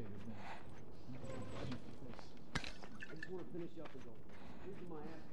i Just want to finish up and go. These my ass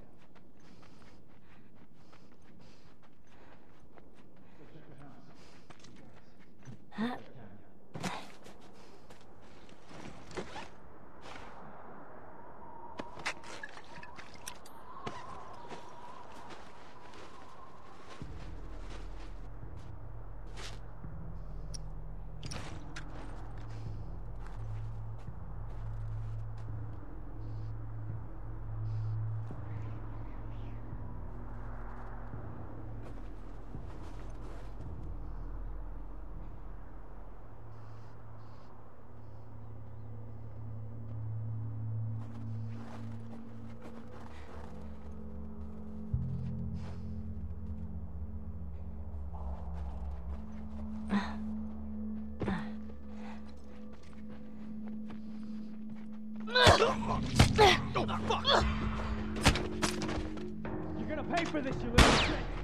Oh, fuck! You're gonna pay for this, you little shit!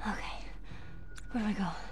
Okay. Where do I go?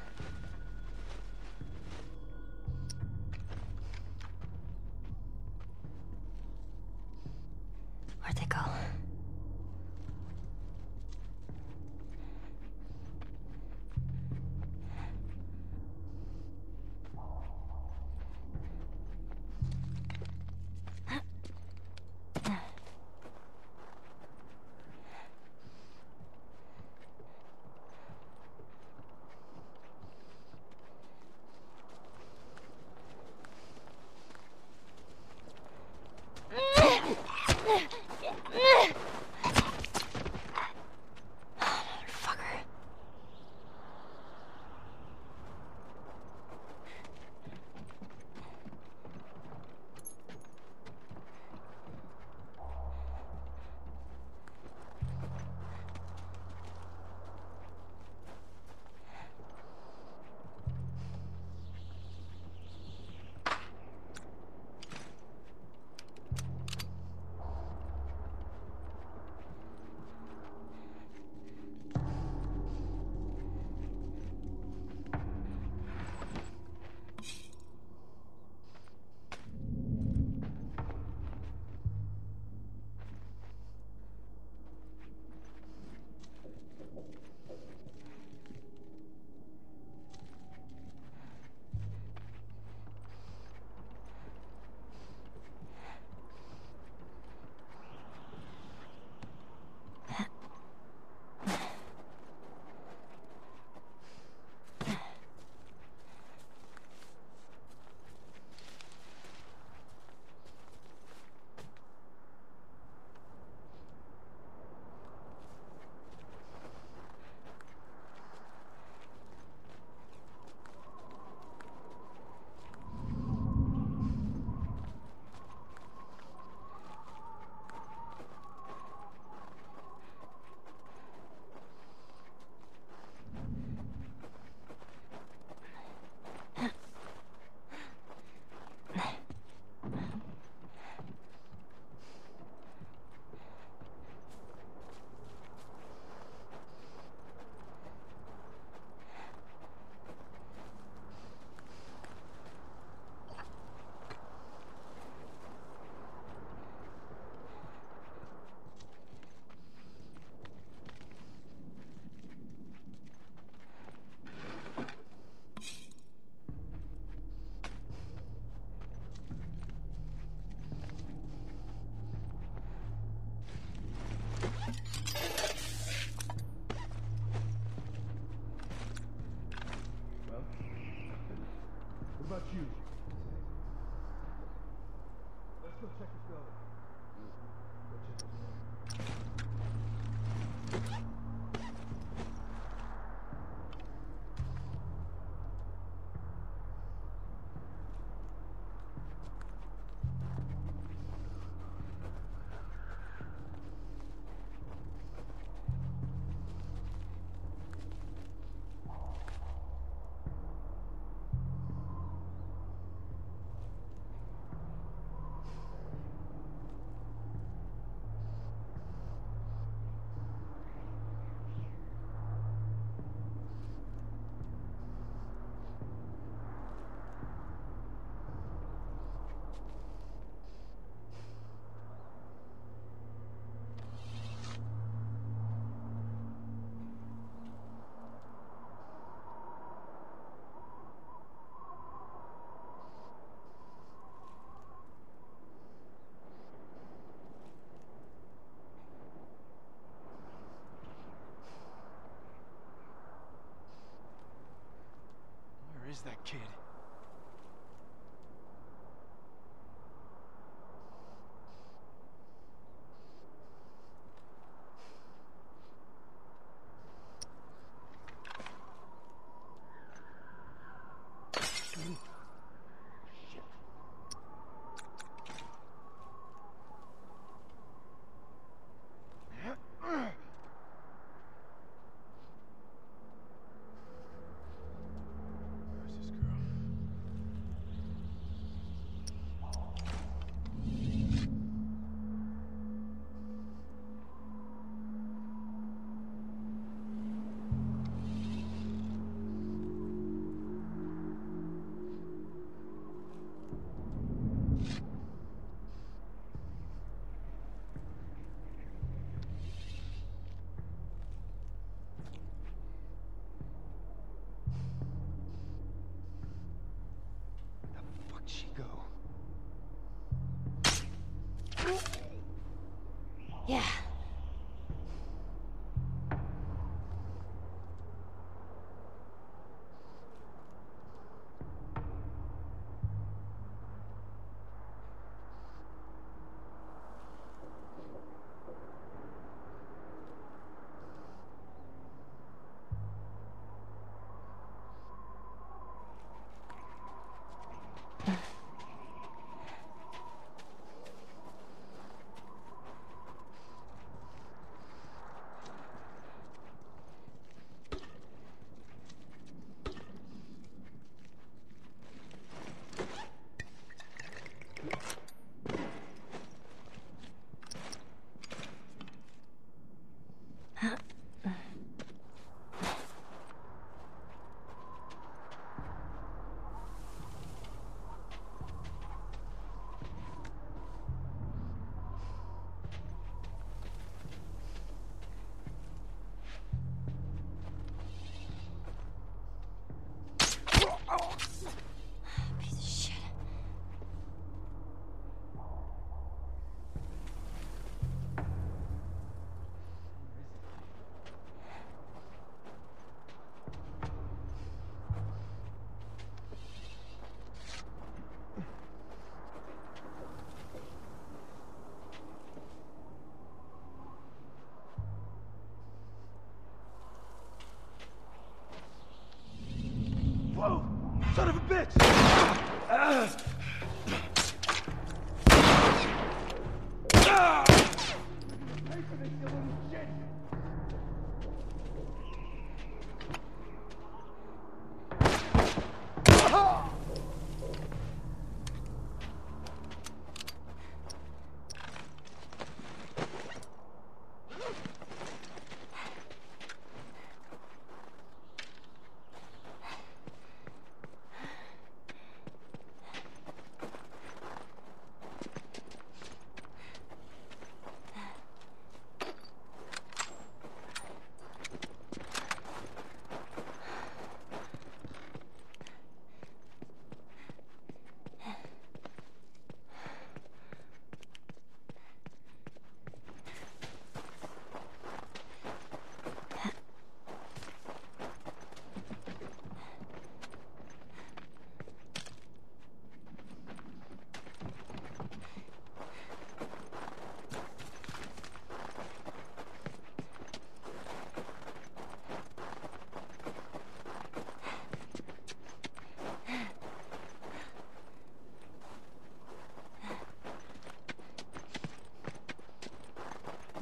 Yeah.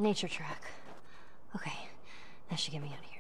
nature track. Okay, that should get me out of here.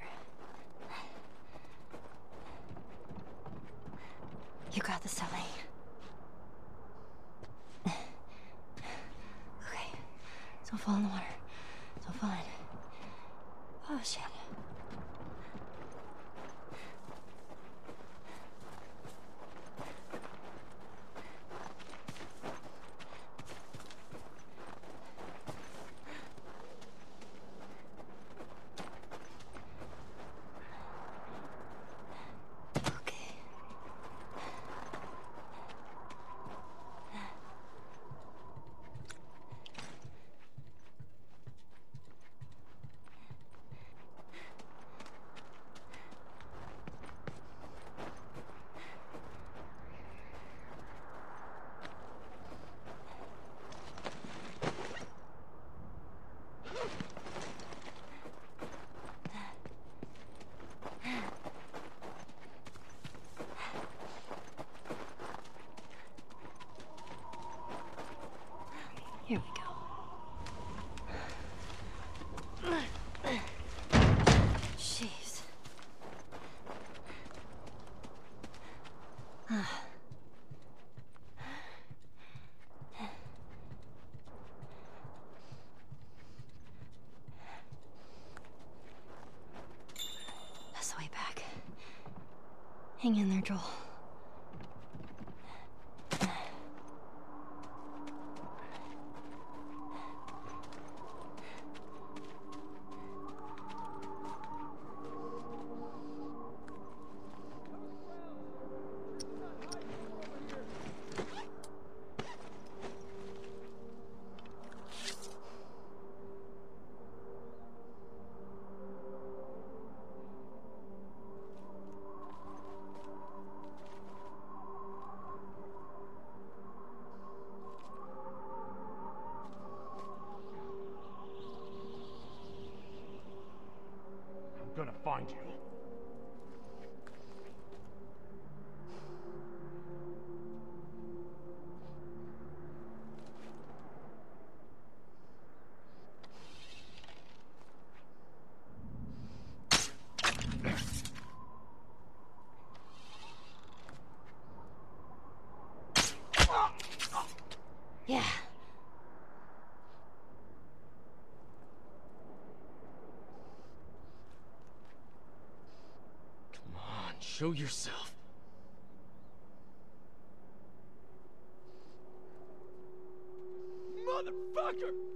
Hang in there, Joel. Show yourself. Motherfucker!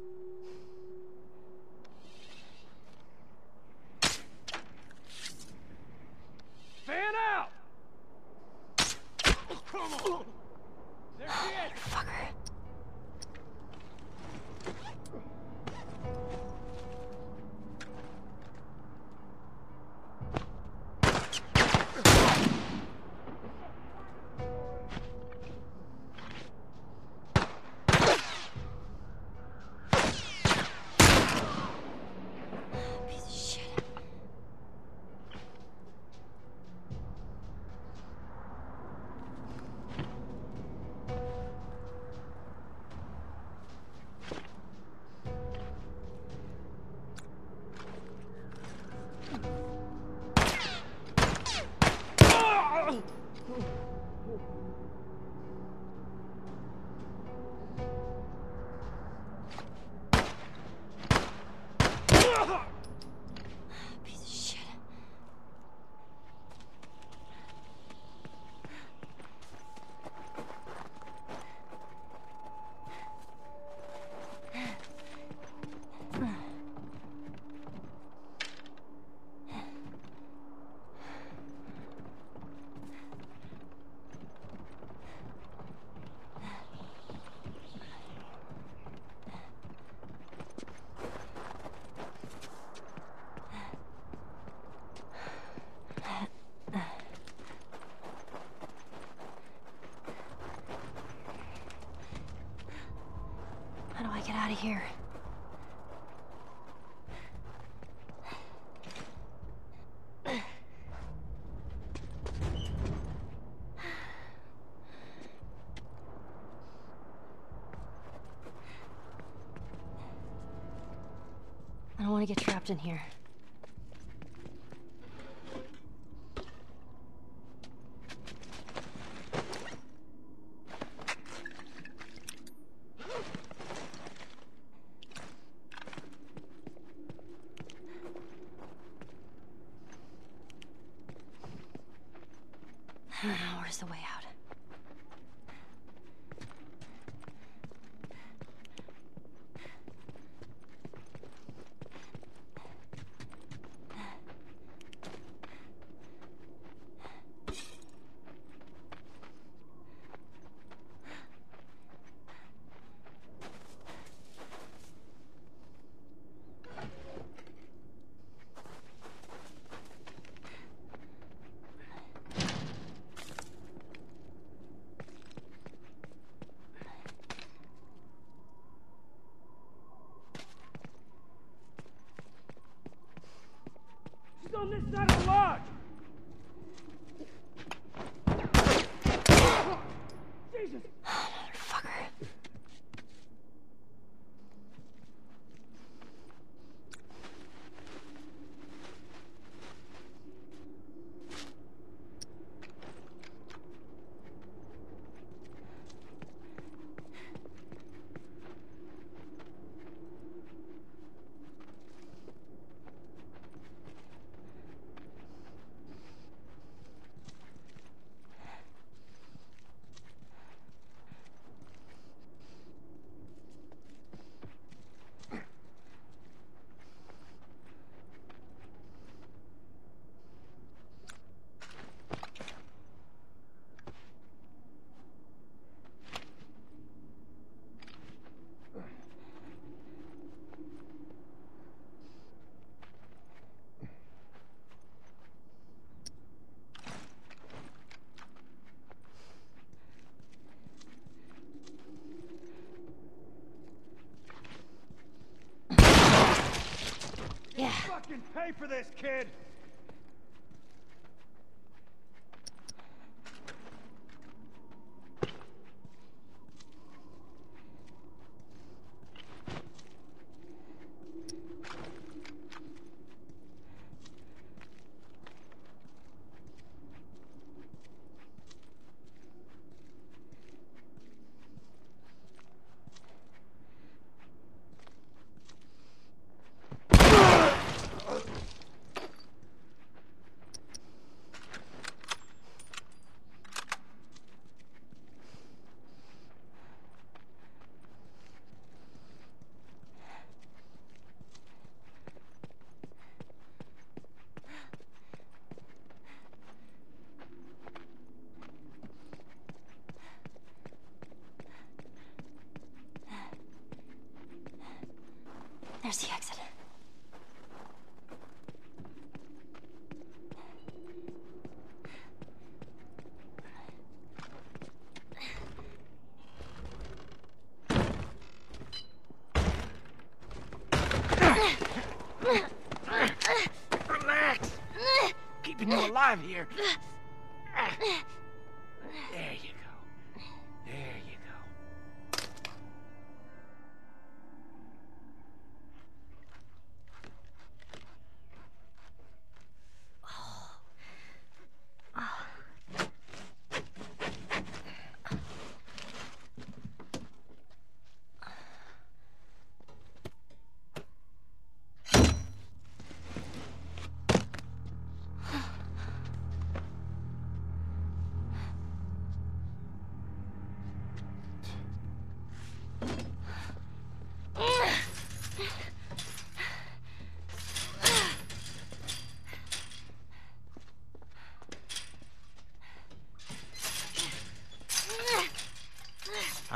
Get trapped in here. Listen up! pay for this, kid! There's the exit. Relax. Keeping you alive here.